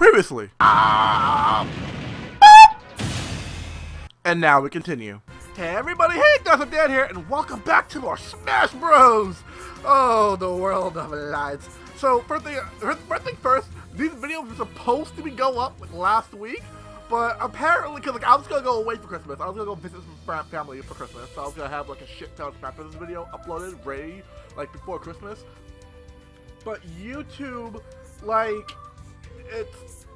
Previously. And now we continue. Hey everybody, hey Awesome Dan here, and welcome back to our Smash Bros! Oh, the world of lights. So, first thing, first thing first, these videos were supposed to be go up like, last week, but apparently, because like, I was gonna go away for Christmas, I was gonna go visit some family for Christmas, so I was gonna have like a shit ton of Smash Bros. video uploaded, ready, like before Christmas. But YouTube, like, it's,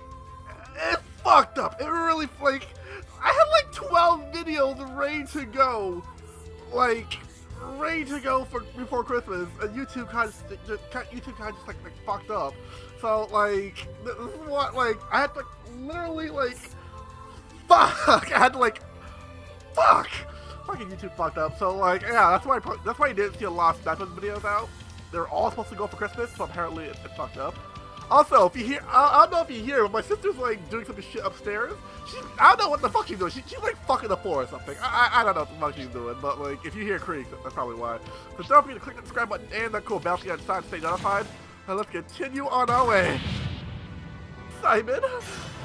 it's fucked up. It really, like, I had like 12 videos ready to go, like, ready to go for before Christmas, and YouTube kind of, just, YouTube kind of just like, like fucked up. So like, this is what like I had to like, literally like, fuck, I had to like, fuck, fucking YouTube fucked up. So like, yeah, that's why I, that's why you didn't see a lot of Smash videos out. They're all supposed to go for Christmas, so apparently it, it fucked up. Also, if you hear, I, I, don't know if you hear, but my sister's like doing some shit upstairs. She, I don't know what the fuck she's doing. She, she's like fucking the floor or something. I, I, I, don't know what the fuck she's doing, but like, if you hear creaks, that's probably why. So don't forget to click the subscribe button and that cool bell on the side to stay notified. And let's continue on our way. Simon,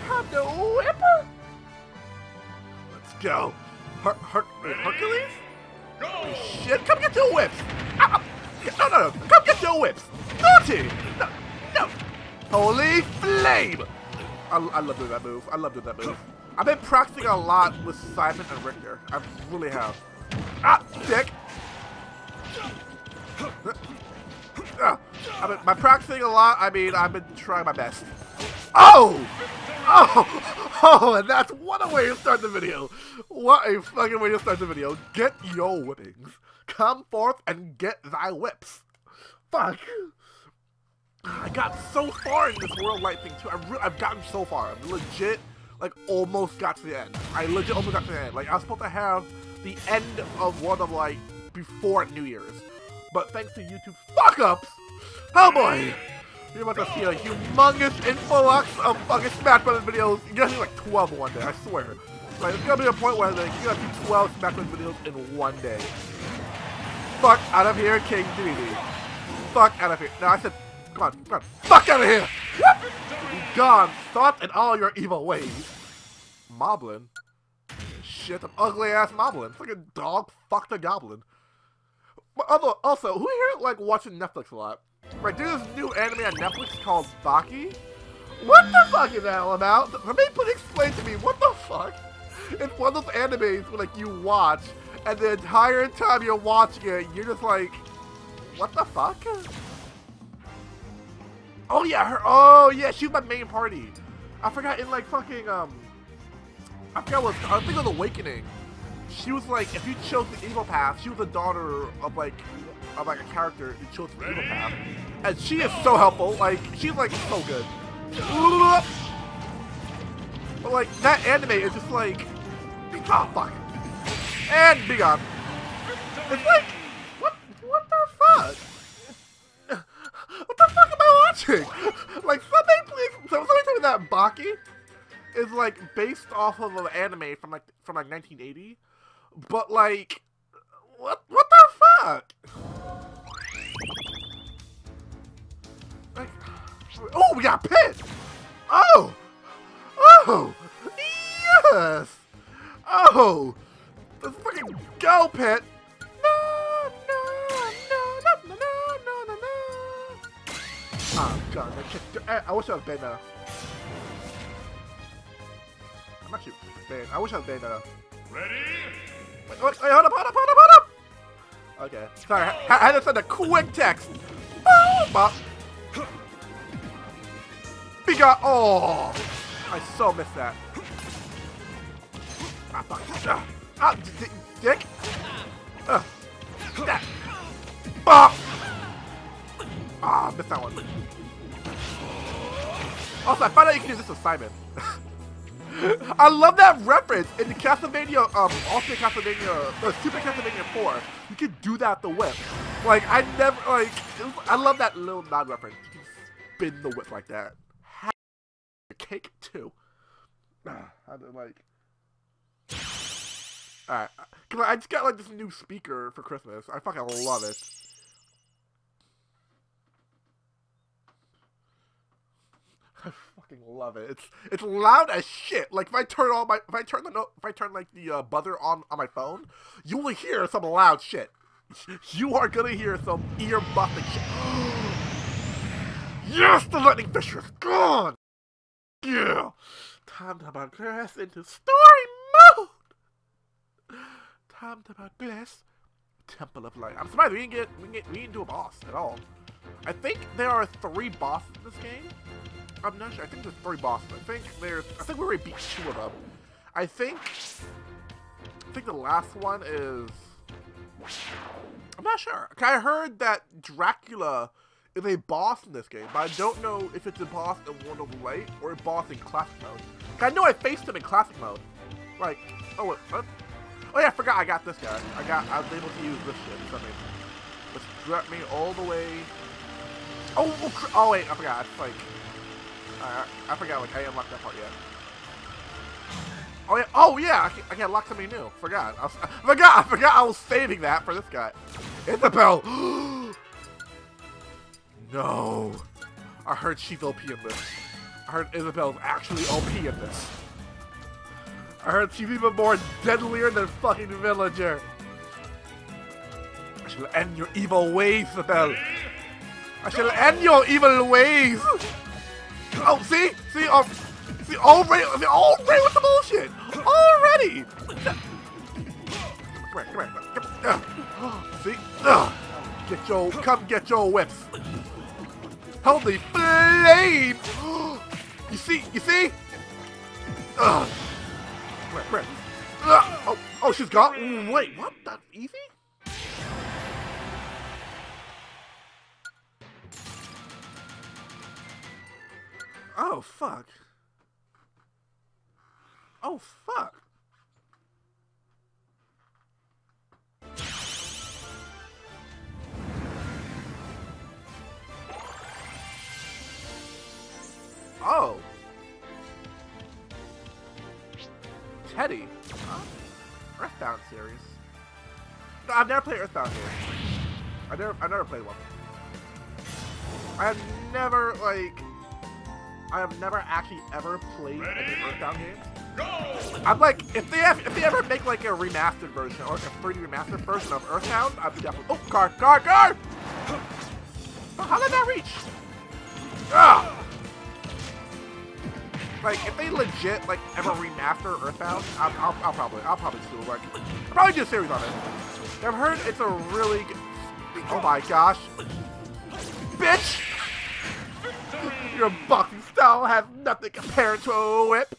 have no whip. Let's go. Her, her, Hercules? Go. Shit, come get your whips. Ah, no, no, no, come get your whips. Naughty. No. Holy flame! I, I love doing that move. I love doing that move. I've been practicing a lot with Simon and Richter. I really have. Ah, dick! Ah, I've been, by practicing a lot, I mean I've been trying my best. Oh! Oh! Oh, and that's what a way to start the video. What a fucking way to start the video. Get your whippings. Come forth and get thy whips. Fuck. I got so far in this world light thing too. I have gotten so far. I'm legit, like, almost got to the end. I legit almost got to the end. Like, I was supposed to have the end of World of Light before New Year's. But thanks to YouTube fuck-ups, oh boy, you're about to see a humongous influx of fucking Smash Brothers videos. You're gonna see like 12 one day, I swear. Like, it's gonna be a point where like, you're gonna see 12 Smash Brothers videos in one day. Fuck out of here, King Dedede. Fuck out of here. No, I said Come on, come on. Fuck out of here! Gone, thought and all your evil ways. Moblin? Shit, an ugly ass Moblin. It's like a dog fucked a goblin. Although, also, who here like watching Netflix a lot? Right, there's this new anime on Netflix called Baki. What the fuck is that all about? Somebody please explain to me, what the fuck? It's one of those animes where like you watch, and the entire time you're watching it, you're just like, what the fuck? Oh yeah, her. Oh yeah, she was my main party. I forgot in like fucking um. I forgot what I think it was Awakening. She was like, if you chose the evil path, she was the daughter of like, of like a character who chose the evil path, and she is so helpful. Like she's like so good. But like that anime is just like, oh fuck, and be gone. It's like like, somebody please, somebody tell me that Baki is like based off of an anime from like from like 1980, but like, what what the fuck? Like, oh, we got Pit. Oh, oh, yes. Oh, let's fucking go, Pit. Oh god, I kicked. Eh, I wish I was Bayonetta. I'm actually bad. I wish I was Bayonetta. Ready? Wait, wait, wait, hold up, hold up, hold up, hold up! Okay. Sorry, I, I had to send a quick text. Oh, bop. We got. Oh! I so missed that. Ah, fuck. Ah, ah dick. Ah. That. Bop! Ah, missed that one. Also, I found out you can use this with Simon. I love that reference in the Castlevania, um, Ultimate Castlevania, uh, Super Castlevania 4. You can do that the whip. Like, I never, like, was, I love that little nod reference. You can spin the whip like that. Have cake, too. I don't like. Alright. I just got, like, this new speaker for Christmas. I fucking love it. I fucking love it. It's it's loud as shit. Like if I turn all my if I turn the no, if I turn like the uh, buzzer on on my phone, you will hear some loud shit. You are gonna hear some ear busting shit. yes, the lightning fisher is gone. Yeah, time to progress into story mode. Time to progress. Temple of Light. I'm surprised we didn't get we didn't, get, we didn't do a boss at all. I think there are three bosses in this game. I'm not sure. I think there's three bosses. I think there's. I think we already beat two of them. I think. I think the last one is. I'm not sure. I heard that Dracula is a boss in this game, but I don't know if it's a boss in World of Light or a boss in Classic mode. I know I faced him in Classic mode. Like, oh, wait, what? Oh yeah, I forgot I got this guy. I got. I was able to use this shit. For some reason. Let's drop me all the way Oh, oh, oh wait, I forgot. It's like, uh, I forgot. Like I unlocked that part yet. Oh yeah. Oh yeah. I can, I can unlock something new. Forgot. I, was, I forgot. I forgot. I was saving that for this guy. Isabelle. no. I heard she's OP in this. I heard Isabelle's actually OP in this. I heard she's even more deadlier than fucking Villager. I shall end your evil ways, Isabelle. I shall end your evil ways. Oh, see? See? Um, see, already, already with the bullshit. Already. Come here, come here. Come here. Ah, see? Ah, get your, come get your whips. Holy flame. You see? You see? Ah. Come here, come here. Oh, oh, she's gone. Mm, wait, what? That's easy? Oh, fuck. Oh, fuck. Oh. Teddy. Huh? Earthbound series. No, I've never played Earthbound games. I never, I never played one. I have never like I have never actually ever played Ready? any Earthbound games. Go! I'm like, if they have, if they ever make like a remastered version or like a 3D remastered version of Earthbound, I'd be definitely. Oh, car, car, car! Oh, how did that reach? Ah! Like, if they legit like ever remaster Earthbound, I'll, I'll, I'll probably, I'll probably do like, I'll probably do a series on it. I've heard it's a really, good, oh my gosh, bitch! You're a boxing style have nothing compared to a whip.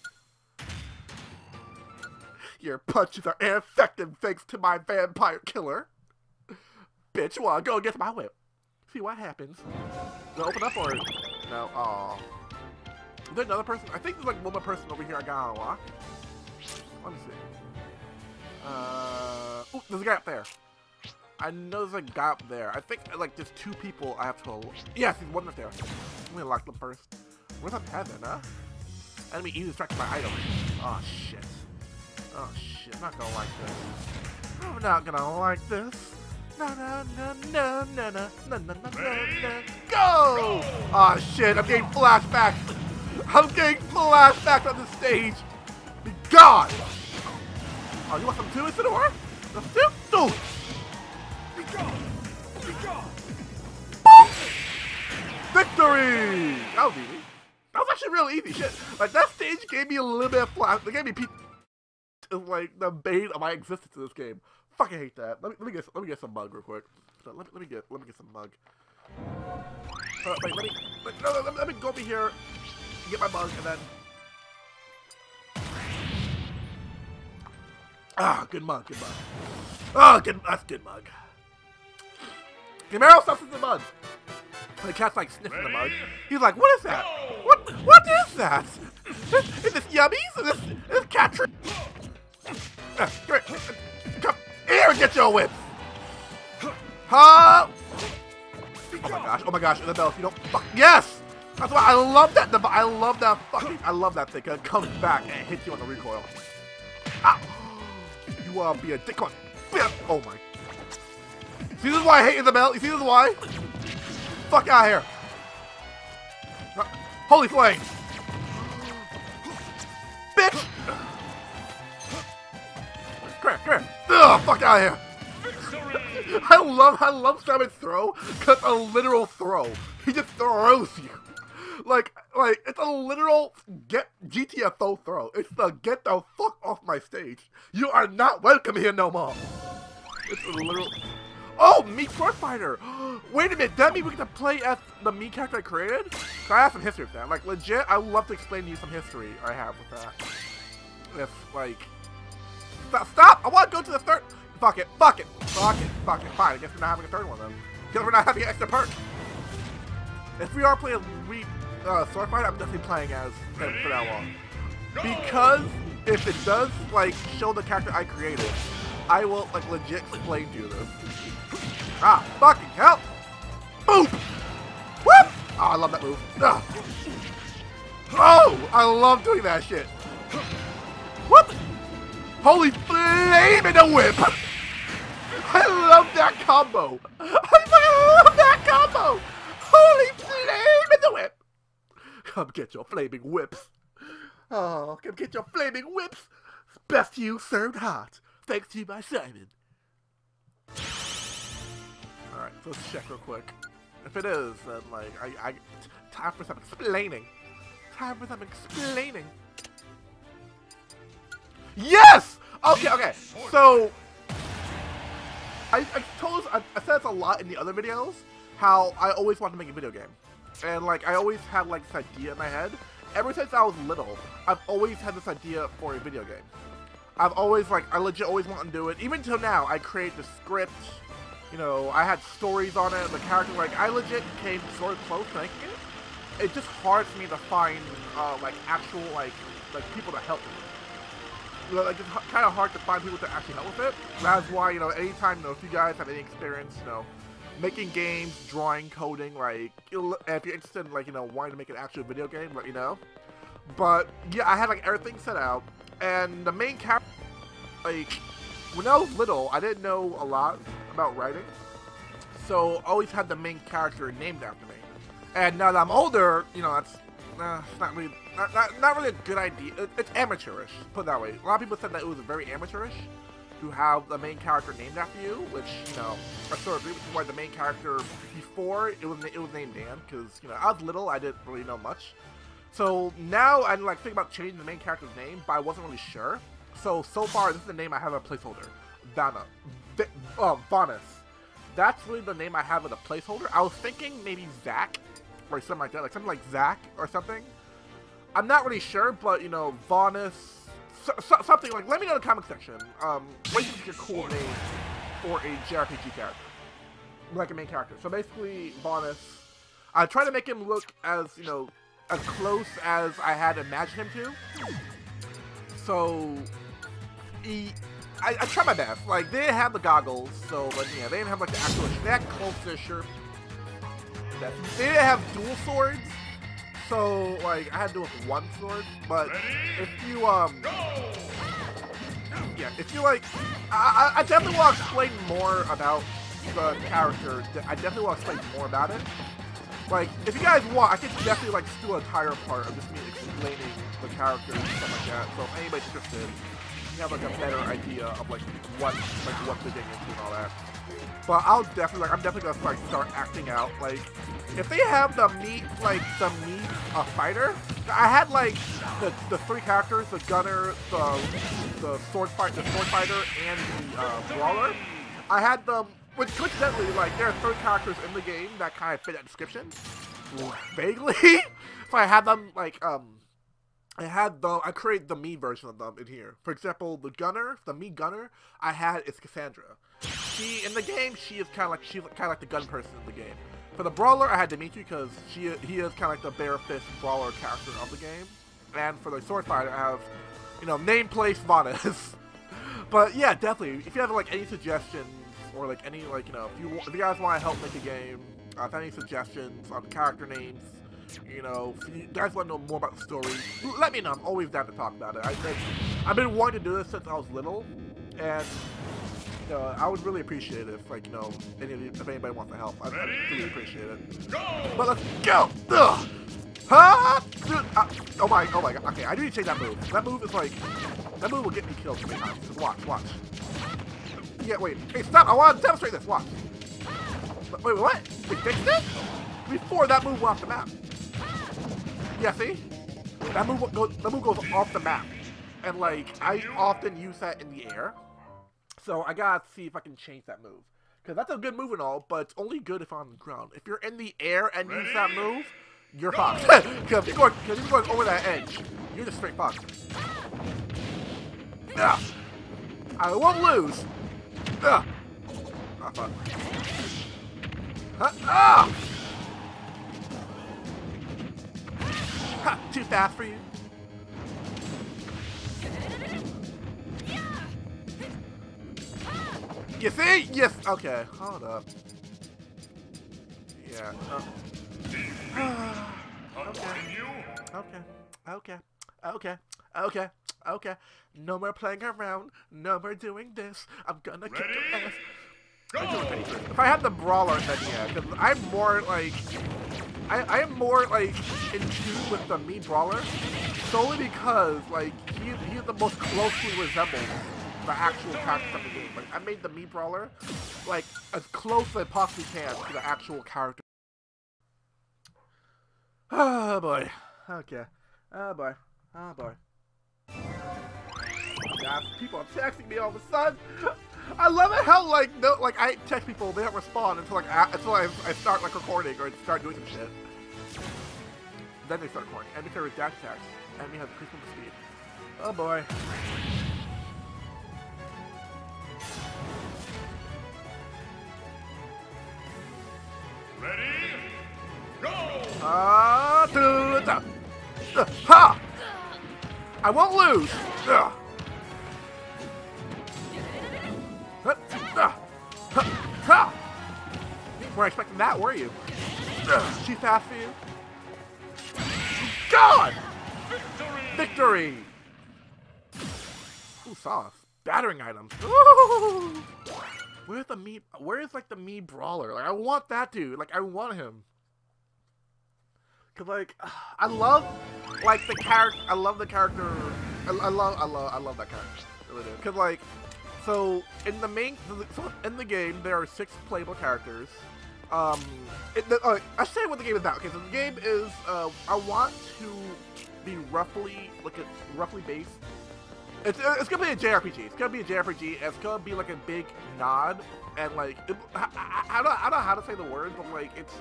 Your punches are ineffective thanks to my vampire killer. Bitch, well, go against my whip. See what happens. Will open up or no? Oh. Is there another person? I think there's like one more person over here I gotta unlock. Let me see. Uh, oh, there's a guy up there. I know there's a guy up there. I think like there's two people I have to. Yes, there's one up there. Let me lock them first. Where's up heaven, huh? Enemy easily distracted by item. Oh shit. Oh shit. I'm not gonna like this. I'm not gonna like this. No no no no no no no no no no Go! Oh shit, I'm getting flashbacks. I'm getting flashbacks on the stage. Be gone! Oh, you want some too, Isidore? Some too? Dude! Victory! That was easy. That was actually real easy shit. Like that stage gave me a little bit of flash. It gave me like the bane of my existence in this game. Fucking hate that. Let me let me get let me get some mug real quick. let, me, let me get let me get some mug. Uh, wait, let me no, let, let me go over here, get my mug, and then. Ah, good mug, good mug. Oh, good, that's good mug. Gamero stuff in the mud. The cat's like sniffing the mud. He's like, what is that? What what is that? Is, is this yummies? Is this, is this cat treat? Uh, come here. And get your whip. Huh? Oh my gosh, oh my gosh, Isabelle, if you don't fuck yes! That's why I love that the I love that fucking I love that thing. It comes back and hits you on the recoil. Ah! You wanna be a dick on Oh my See, this is why I hate the belt. You see, this is why? Fuck out here. Uh, holy flame. Bitch! Come here, come here. Ugh, fuck out here. I love, I love Savage throw, cause a literal throw. He just throws you. Like, like, it's a literal get GTFO throw. It's the get the fuck off my stage. You are not welcome here no more. It's a literal... Oh, Mii Sword Fighter! Wait a minute, that means we get to play as the Mii character I created? So I have some history with that. Like, legit, I would love to explain to you some history I have with that. If, like... Stop! stop! I want to go to the third... Fuck it, fuck it, fuck it, fuck it. Fine, I guess we're not having a third one then. Because we're not having an extra perk. If we are playing we, uh, Sword Fighter, I'm definitely playing as him for that long. Because if it does, like, show the character I created, I will, like, legit explain to you this. Ah, fucking hell! Boop! Whoop! Oh, I love that move. Ugh. Oh, I love doing that shit. Whoop! Holy flame in the whip! I love that combo. I love that combo. Holy flame in the whip! Come get your flaming whips. Oh, come get your flaming whips. Best you served hot. Thanks to you by Simon. Let's check real quick. If it is, then like I, I time for some explaining. Time for some explaining. Yes! Okay, okay. So I, I told I, I said this a lot in the other videos, how I always wanted to make a video game. And like I always had like this idea in my head. Ever since I was little, I've always had this idea for a video game. I've always like I legit always want to do it. Even till now, I create the script, you know, I had stories on it, the character, like, I legit came sort of close making it. Just hard for me to find, uh, like, actual, like, like, people to help me. Like, it's kind of hard to find people to actually help with it. That's why, you know, anytime, you know, if you guys have any experience, you know, making games, drawing, coding, like, if you're interested in, like, you know, wanting to make an actual video game, let me know. But, yeah, I had, like, everything set out, and the main character, like, when I was little, I didn't know a lot about writing, so always had the main character named after me. And now that I'm older, you know, that's uh, not really not, not, not, really a good idea. It, it's amateurish, put it that way. A lot of people said that it was very amateurish to have the main character named after you, which you know, I sort of agree with why the main character before it was it was named Dan, because you know I was little, I didn't really know much. So now I'm like thinking about changing the main character's name, but I wasn't really sure. So so far, this is the name I have a placeholder, Vanna, um, Vanus. That's really the name I have as a placeholder. I was thinking maybe Zach, or something like that, like something like Zach or something. I'm not really sure, but you know, Vanus, so, so, something like. Let me know in the comment section. Um, what is cool name for a JRPG character, like a main character? So basically, Vanus. I try to make him look as you know as close as I had imagined him to. So he I, I try my best. Like, they didn't have the goggles, so, but yeah, they didn't have, like, the actual, they had close shirt. They didn't have dual swords, so, like, I had to do with one sword, but if you, um, yeah, if you, like, I, I definitely want to explain more about the character, I definitely want to explain more about it. Like, if you guys want, I could definitely, like, do an entire part of just me explaining the character and stuff like that, so if anybody's interested, have like a better idea of like what like what to dig into and all that. But I'll definitely like I'm definitely gonna like start acting out like if they have the meat like the meat a fighter. I had like the the three characters, the gunner, the the sword fight, the sword fighter, and the uh, brawler. I had them, which coincidentally like there are three characters in the game that kind of fit that description vaguely. so I had them like um I had the I created the Mii version of them in here. For example, the gunner, the Mii gunner, I had is Cassandra. She in the game, she is kind of like she's kind of like the gun person in the game. For the brawler, I had Dimitri because she he is kind of like the bare fist brawler character of the game. And for the sword fighter, I have you know name place Vanus. but yeah, definitely. If you have like any suggestions or like any like you know if you if you guys want to help make a game, uh, if any suggestions on character names you know, if you guys want to know more about the story, let me know. I'm always down to talk about it. I, I've been wanting to do this since I was little, and I would really appreciate it if, like, you know, any if anybody wants to help. I'd, I'd really appreciate it. Go! But let's go! Ugh! Huh? Dude, uh, oh my, oh my god. Okay, I need to change that move. That move is like, that move will get me killed so many times. Just watch, watch. Yeah, wait. Hey, stop! I want to demonstrate this. Watch. Wait, what? They fixed it? Before that move went off the map. Yeah, see? That move goes. That move goes off the map, and like I often use that in the air. So I gotta see if I can change that move. Because that's a good move and all, but it's only good if I'm on the ground. If you're in the air and Ready? use that move, you're fucked. Because if, you're going, you're going over that edge, you're just straight fucked. Yeah. I won't lose. Ugh. Ah. Huh? Ah! Ha, too fast for you. You see? Yes. Okay. Hold up. Yeah. Oh. okay. Okay. Okay. Okay. Okay. Okay. No more playing around. No more doing this. I'm gonna Ready? kick your ass. Go! If I had the brawler, then yeah, because I'm more like, I, I am more like in tune with the Mii brawler, solely because like he he's the most closely resembles the actual character of the game. Like, I made the Mii Brawler, like, as close as I possibly can to the actual character. Oh boy. Okay. Oh ah, boy. Oh boy. Yeah, people are texting me all of a sudden. I love it how like no like I text people they don't respond until like until I, I start like recording or start doing some shit. Then they start recording. Enemy carries dash attacks. Enemy has increased speed. Oh boy. Ready? Go! Ah, uh, ha! I won't lose. Uh. Weren't expecting that, were you? Too fast for you? God! Victory! Victory! Ooh, sauce. Battering items. Ooh. Where's the Mii? Where's like the Mii brawler? Like I want that dude. Like I want him. Cause like, I love like the character. I love the character. I, I, love, I love, I love that character. I really do. Cause like, so in the main, so in the game there are six playable characters. Um, it, the, uh, I say what the game is about. Okay, so the game is. Uh, I want to be roughly like a roughly based. It's, it's gonna be a JRPG. It's gonna be a JRPG. It's gonna be like a big nod and like it, I, I, I, don't, I don't know how to say the word, but like it's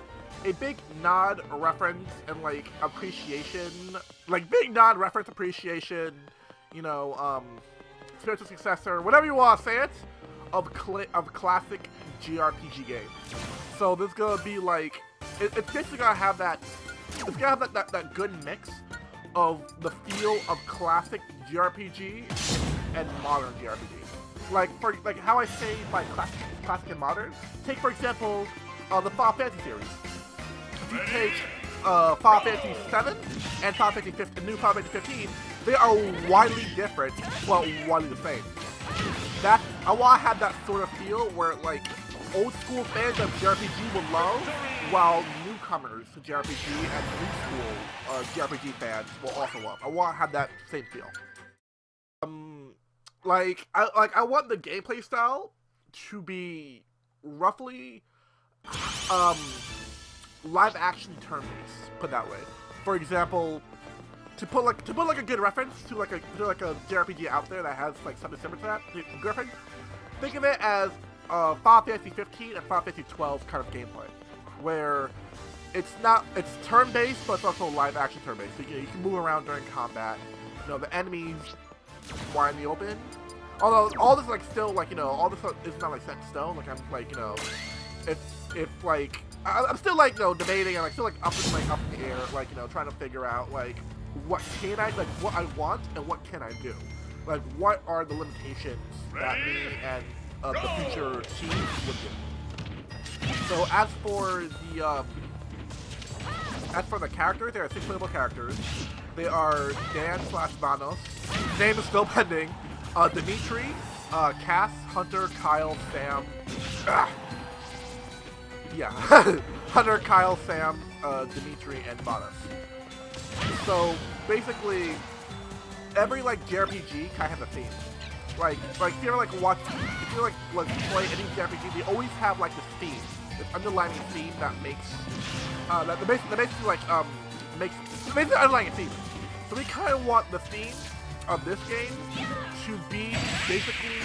a big nod reference and like appreciation, like big nod reference appreciation, you know, um, spiritual successor, whatever you want to say it, of cl of classic JRPG games. So this is gonna be like, it, it's basically gonna have that, it's gonna have that, that, that good mix of the feel of classic JRPG and modern JRPG. Like for like how I say by classic, classic and modern. Take for example, uh, the Final Fantasy series if you take uh, Final Fantasy 7 and Final Fantasy 15, new Final Fantasy 15, they are widely different, well, widely the same. That I want to have that sort of feel where like old school fans of JRPG will love, while newcomers to JRPG and new school uh, JRPG fans will also love. I want to have that same feel. Um, like I like I want the gameplay style to be roughly um live action turn based, put that way. For example, to put like to put like a good reference to like a to like a JRPG out there that has like something similar to that, reference. Think of it as uh, Final Fantasy 15 and Final Fantasy 12 kind of gameplay, where it's not it's turn based, but it's also live action turn based. So you, you can move around during combat. You know the enemies are in the open. Although all this like still like you know all this is not like set in stone. Like I'm like you know, if if like I, am still like, you know, debating and like still like up like up in the air, like you know, trying to figure out like what can I like what I want and what can I do, like what are the limitations that me and uh, the future team would do. So as for the um, as for the characters, there are six playable characters. They are Dan slash Vanos. Name is still pending. Uh, Dimitri, uh, Cass, Hunter, Kyle, Sam. Ah, yeah, Hunter, Kyle, Sam, uh, Dimitri, and Vanos. So basically, every like JRPG kind of has a theme. like like if you ever like watch if you like like play any JRPG, they always have like this theme, this underlying theme that makes uh that, that basically, that basically like um makes basically underlying theme. So we kind of want the theme of this game to be basically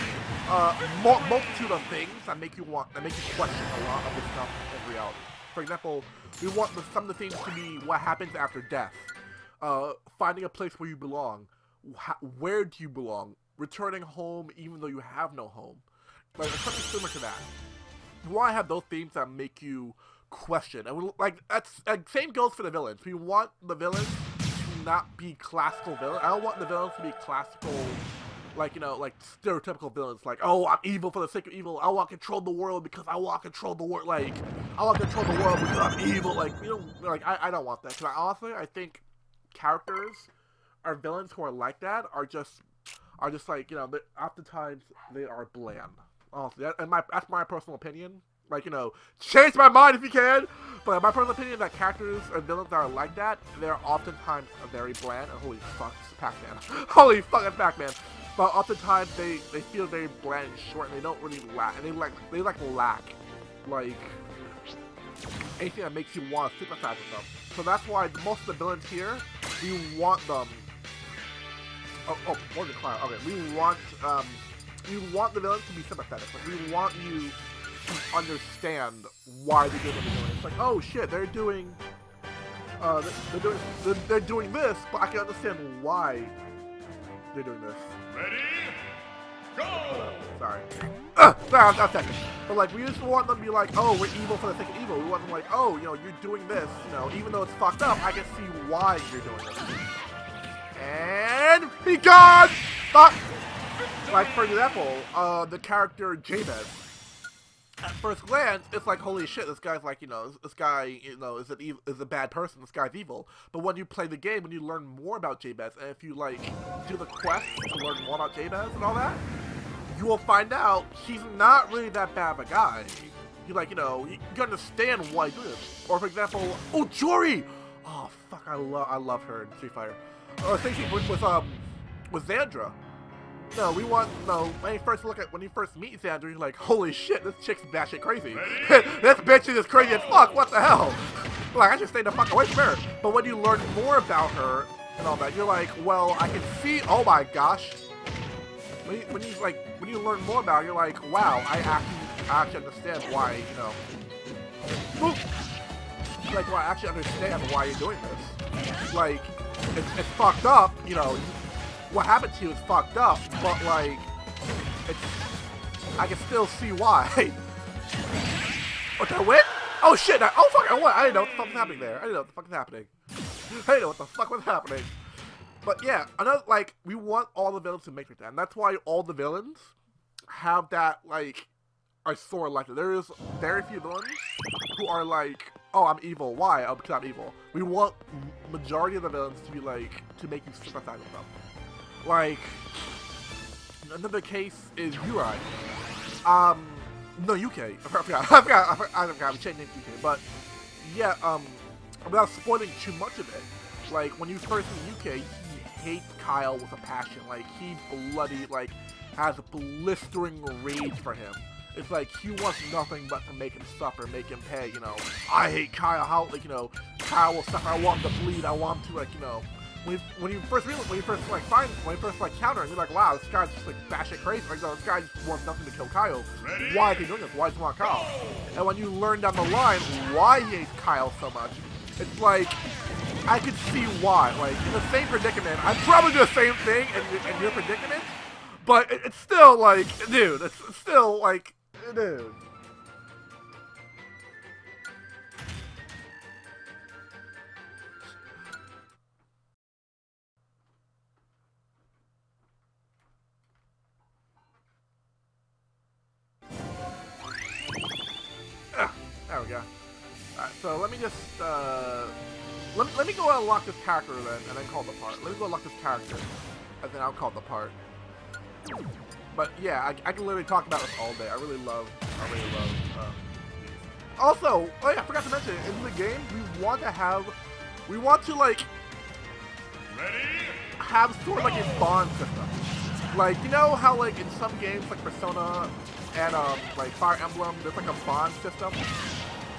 uh, multitude of things that make you want that make you question a lot of the stuff in reality. For example, we want the, some of the things to be what happens after death, uh, finding a place where you belong, where do you belong, returning home even though you have no home, like something similar to that. We want to have those themes that make you question, and we, like that's like, same goes for the villains. We want the villains to not be classical villains. I don't want the villains to be classical like you know, like stereotypical villains, like oh, I'm evil for the sake of evil. I want to control the world because I want to control the world. Like I want to control the world because I'm evil. Like you know, like I, I don't want that. Because honestly, I think characters or villains who are like that are just are just like you know, oftentimes they are bland. Honestly, that, and my that's my personal opinion. Like you know, change my mind if you can. But my personal opinion that characters or villains that are like that, they're oftentimes very bland. And holy fuck, it's Pac-Man! holy fucking Pac-Man! But oftentimes they, they feel very bland and short and they don't really lack and they like they like lack like anything that makes you want to sympathize with them. So that's why most of the villains here, we want them Oh oh more than Cloud. Okay, we want um we want the villains to be sympathetic. Like we want you to understand why they're doing what they're doing. It's like, oh shit, they're doing uh, they're doing they're, they're doing this, but I can understand why they're doing this. Ready? Go! sorry. Uh, sorry, I'm, I'm But like, we just want them to be like, oh, we're evil for the sake of evil. We want them like, oh, you know, you're doing this. You know, even though it's fucked up, I can see why you're doing this. And be gone! Stop! Like, for example, uh, the character Jabez at first glance, it's like, holy shit, this guy's like, you know, this guy, you know, is an evil, is a bad person. This guy's evil. But when you play the game, when you learn more about Jabez, and if you like do the quest to learn more about Jabez and all that, you will find out he's not really that bad of a guy. You like, you know, you, understand why he it. Or for example, oh Juri, Oh fuck, I love, I love her in Street Fighter. Or same thing with, with um, with Xandra. No, we want no. When you first look at when you first meet Xandra, you're like, holy shit, this chick's batshit crazy. this bitch is crazy as fuck. What the hell? like I should stay the fuck away from her. But when you learn more about her and all that, you're like, well, I can see. Oh my gosh. When you, when you like when you learn more about, her, you're like, wow, I actually I actually understand why you know. Like, well, I actually understand why you're doing this. Like, it's, it's fucked up, you know what happened to you is fucked up, but like, it's, I can still see why. what, did I win? Oh shit, I, oh fuck, I won. I didn't know what the fuck was happening there. I didn't know what the fuck was happening. I didn't know what the fuck was happening. But yeah, another, like, we want all the villains to make it, and that's why all the villains have that, like, are sort of like There is very few villains who are like, oh, I'm evil. Why? Oh, because I'm evil. We want majority of the villains to be like, to make you sympathize with them. Like, another case is Yurei. Um, no, UK. I forgot, I forgot, I forgot, I forgot, I'm changing UK. But, yeah, um, without spoiling too much of it, like, when you first in UK, he hates Kyle with a passion. Like, he bloody, like, has a blistering rage for him. It's like he wants nothing but to make him suffer, make him pay, you know. I hate Kyle, how, like, you know, Kyle will suffer, I want him to bleed, I want him to, like, you know, when you, when you first realize, when you first like find, when you first like counter, and you're like, wow, this guy's just like batshit crazy. Like, no, this guy just wants nothing to kill Kyle. Ready? Why is he doing this? Why does he want Kyle? And when you learn down the line why he hates Kyle so much, it's like I could see why. Like in the same predicament, I'm probably doing the same thing in, in your predicament, but it, it's still like, dude, it's still like, dude. So let me just, uh... Let, let me go unlock this character then, and then call the part. Let me go unlock this character, and then I'll call the part. But yeah, I, I can literally talk about this all day. I really love, I really love, uh, Also, oh yeah, I forgot to mention, in the game, we want to have, we want to like, Ready? have sort of like a bond system. Like, you know how, like, in some games, like Persona and, um, like, Fire Emblem, there's, like, a bond system?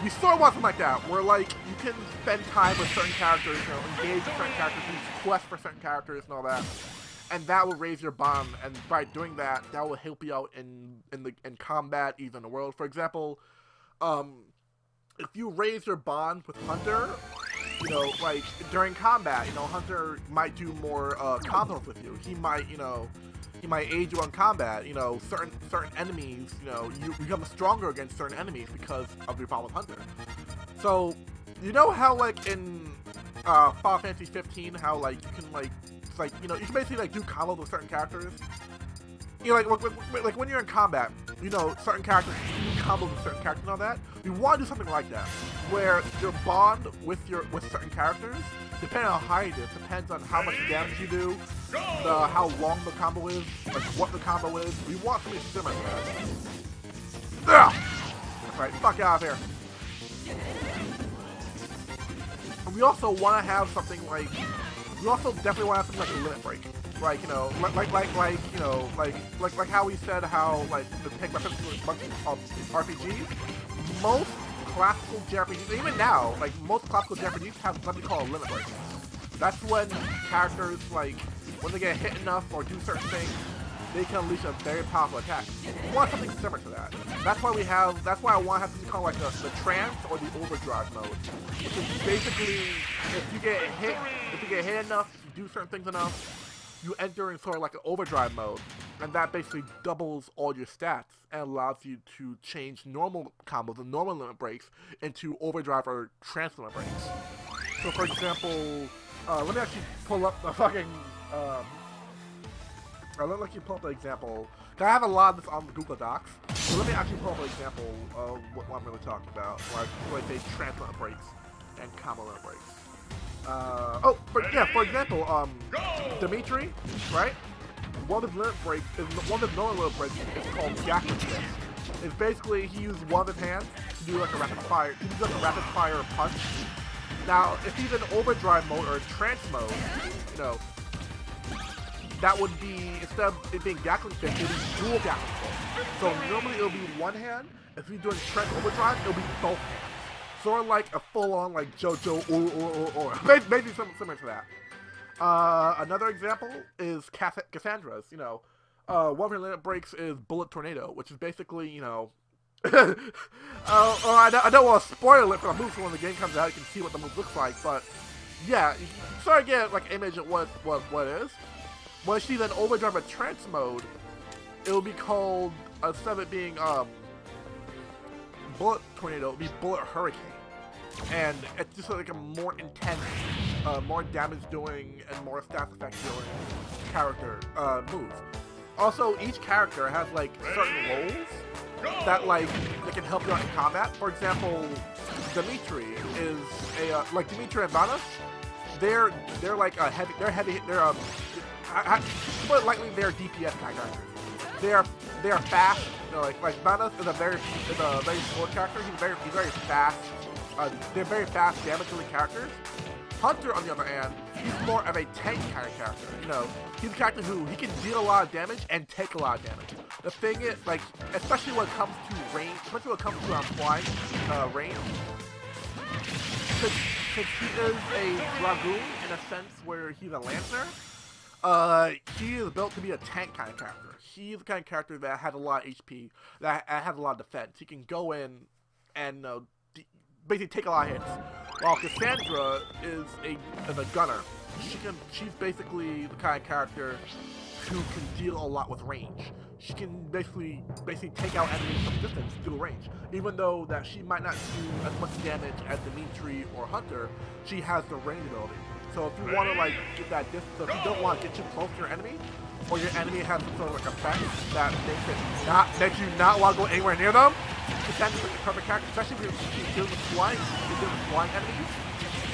Of want something like that, where, like, you can spend time with certain characters, you know, engage with certain characters, do quests for certain characters and all that. And that will raise your bond, and by doing that, that will help you out in, in the in combat, even the world. For example, um, if you raise your bond with Hunter, you know, like, during combat, you know, Hunter might do more, uh, combos with you. He might, you know, he might aid you on combat. You know, certain certain enemies, you know, you become stronger against certain enemies because of your with Hunter. So, you know how like in uh, Final Fantasy 15, how like you can like, like you know, you can basically like do combos with certain characters. You know, like, like, like when you're in combat, you know, certain characters, combos with certain characters and all that. We want to do something like that, where your bond with your with certain characters, depending on how high it is, depends on how much damage you do, the how long the combo is, like what the combo is. We want something similar to that. Ugh! Right, fuck out of here. And we also want to have something like, we also definitely want to have something like a limit break like you know, like like, like you know, like like like how we said how like the to bunch of RPGs. Most classical JRPGs, even now, like most classical JRPGs have something called limit break. That's when characters like when they get hit enough or do certain things, they can unleash a very powerful attack. We want something similar to that. That's why we have. That's why I want to have something called like the, the trance or the overdrive mode, which is basically if you get hit, if you get hit enough, do certain things enough, you enter in sort of like an overdrive mode, and that basically doubles all your stats and allows you to change normal combos and normal limit breaks into overdrive or trance limit breaks. So for example, uh, let me actually pull up the fucking, um, uh, let me actually pull up the example. I have a lot of this on the Google Docs, so let me actually pull up an example of what, I'm really talking about, like, like say trance limit breaks and combo limit breaks. Uh, oh, for, yeah, for example, um, Dimitri, right? One of breaks is one of breaks is called Gatling It's basically he uses one of his hands to do like a rapid fire, to do like a rapid fire punch. Now, if he's in overdrive mode or trance mode, you know, that would be instead of it being Gatling Fist, it would be dual Gatling Fist. So normally it'll be one hand. If he's doing trance overdrive, it'll be both hands sort of like a full-on like JoJo or or or or maybe something similar to that. Uh, another example is Cassandra's. You know, uh, one of her limit breaks is Bullet Tornado, which is basically you know. uh, or I, don't, don't want to spoil it for the move, when the game comes out, you can see what the move looks like. But yeah, you sort of get like image of what what what is. When she's in overdrive trance mode, it will be called instead of it being um, Bullet Tornado, it will be Bullet Hurricane and it's just like a more intense, uh, more damage doing and more stats effect dealing character uh, move. Also, each character has like certain roles that like that can help you out in combat. For example, Dimitri is a uh, like Dimitri and Vanos. They're they're like a heavy. They're heavy. They're um. I, I, put lightly, they're DPS characters. They are they are fast. You know, like like Vanos is a very is a very sport character. He's very he's very fast uh, they're very fast, damage-dealing characters. Hunter, on the other hand, he's more of a tank kind of character. You know, he's a character who he can deal a lot of damage and take a lot of damage. The thing is, like, especially when it comes to range, especially when it comes to um, flying uh, range, since he is a dragoon in a sense where he's a lancer, uh, he is built to be a tank kind of character. He's the kind of character that has a lot of HP, that has a lot of defense. He can go in and uh, basically take a lot of hits. While Cassandra is a is a gunner. She can she's basically the kind of character who can deal a lot with range. She can basically basically take out enemies from distance through range. Even though that she might not do as much damage as Dimitri or Hunter, she has the range ability. So if you want to like get that distance, so if you don't want to get too close to your enemy, or your enemy has some sort of like effect that makes it not makes you not want to go anywhere near them, Cassandra's like the perfect character, especially if you're dealing with flying, you're dealing with flying enemies.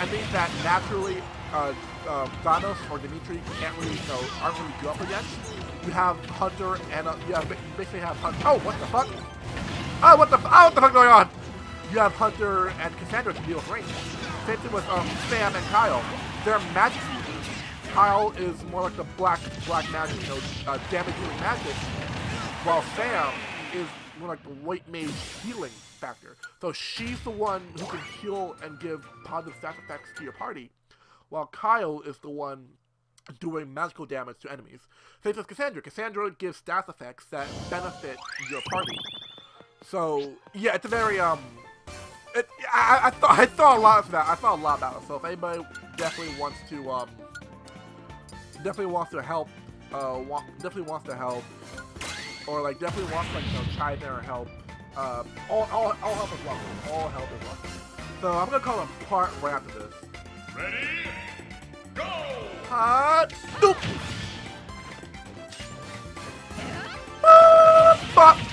Enemies that naturally uh, uh, Vanos or Dimitri can't really, you know, aren't really good up against. You have Hunter and uh, you, have, basically have Hunter. Oh, what the fuck? Oh, what the? Oh, what the fuck going on? You have Hunter and Cassandra to deal with range. Same thing with um, Sam and Kyle. They're magic users, Kyle is more like the black black magic, you know, uh, damage dealing magic, while Sam is more like the white mage healing factor. So she's the one who can heal and give positive stat effects to your party, while Kyle is the one doing magical damage to enemies. Same as Cassandra. Cassandra gives stat effects that benefit your party. So yeah, it's a very um. It, I, I thought I thought a lot of that. I thought a lot about it. So if anybody definitely wants to um, definitely wants to help, uh, want, definitely wants to help, or like definitely wants to like you know try there and help, uh, all all all help is welcome. All help is welcome. So I'm gonna call a part right after this. Ready? Go! Hot doop. Ah,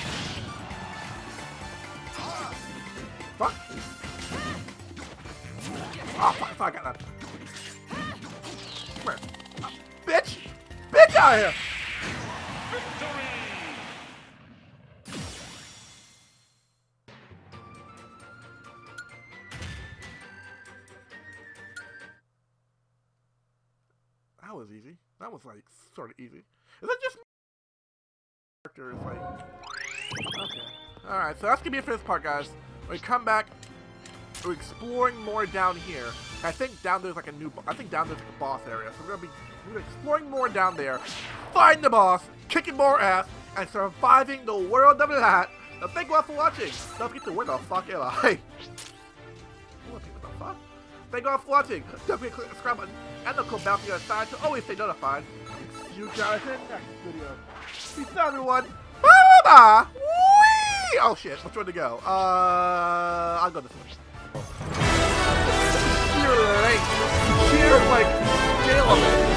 Oh, fuck, fuck, I got that. Come here. Ah, bitch! Bitch out here! Victory! That was easy. That was like sort of easy. Is that just character is like okay? All right, so that's gonna be it for this part, guys. When we come back, we're exploring more down here. I think down there's like a new. I think down there's like a boss area, so we're gonna be we're exploring more down there, find the boss, kicking more ass, and surviving the world of that. Now, thank you all for watching. Don't forget to win the fuck am I? Thank you all for watching. Don't forget to click the subscribe button and the cool bell on your side to always stay notified. See you guys in the next video. Peace out, everyone. Bye bye. Whee! Oh shit, which one to go? Uh, I'll go this way. Sheer length. Sheer like it.